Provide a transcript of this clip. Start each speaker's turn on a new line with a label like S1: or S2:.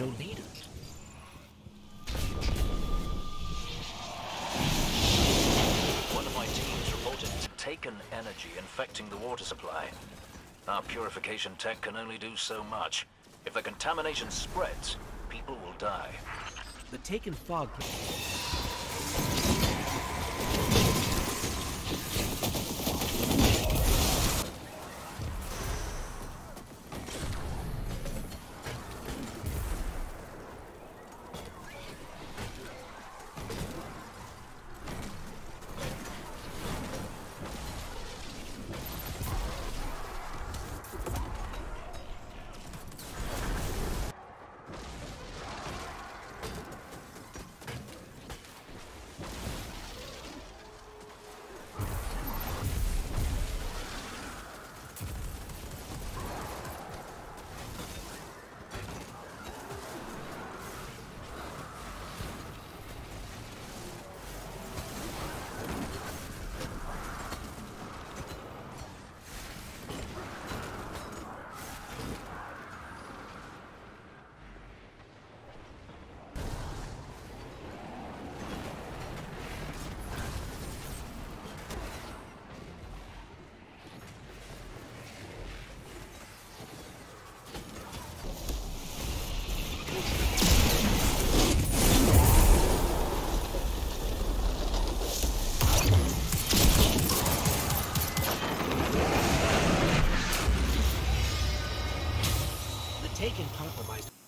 S1: no leader.
S2: One of my teams reported taken energy infecting the water supply. Our purification tech can only do so much. If the contamination spreads, people will die.
S1: The taken fog... taken compromise.